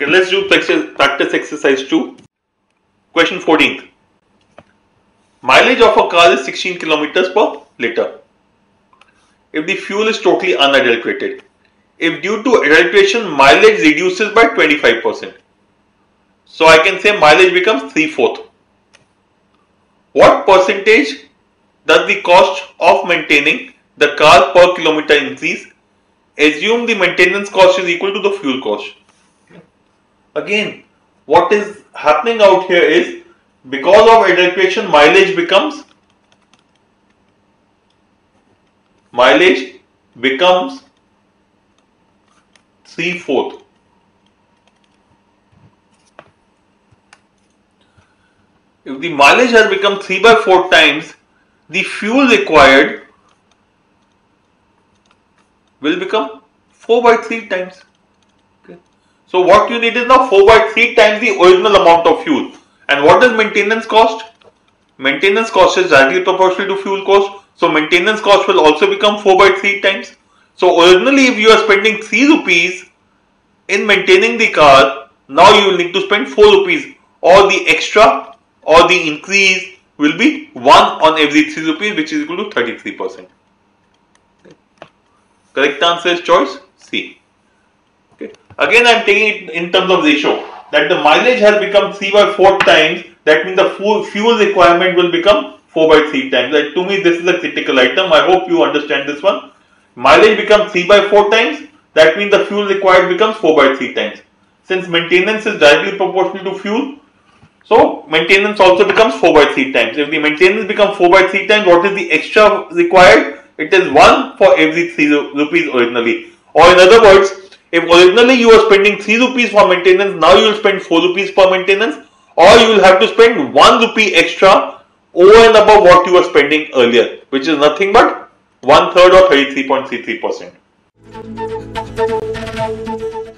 Okay, let's do practice exercise 2. Question 14. Mileage of a car is 16 kilometers per liter. If the fuel is totally unadulterated. If due to adulteration mileage reduces by 25%. So I can say mileage becomes 3 4th. What percentage does the cost of maintaining the car per kilometer increase? Assume the maintenance cost is equal to the fuel cost. Again, what is happening out here is because of adulteration mileage becomes mileage becomes 3 fourth. If the mileage has become 3 by 4 times, the fuel required will become 4 by 3 times. So what you need is now 4 by 3 times the original amount of fuel. And what does maintenance cost? Maintenance cost is directly proportional to fuel cost. So maintenance cost will also become 4 by 3 times. So originally if you are spending 3 rupees in maintaining the car, now you will need to spend 4 rupees or the extra or the increase will be 1 on every 3 rupees which is equal to 33%. Correct answer is choice C. Again I am taking it in terms of ratio that the mileage has become 3 by 4 times that means the fuel requirement will become 4 by 3 times. Like to me this is a critical item. I hope you understand this one. Mileage becomes 3 by 4 times that means the fuel required becomes 4 by 3 times. Since maintenance is directly proportional to fuel so maintenance also becomes 4 by 3 times. If the maintenance becomes 4 by 3 times what is the extra required? It is 1 for every 3 rupees originally. Or in other words if originally you were spending 3 rupees for maintenance, now you will spend 4 rupees per maintenance or you will have to spend 1 rupee extra over and above what you were spending earlier, which is nothing but one third or 33.33%.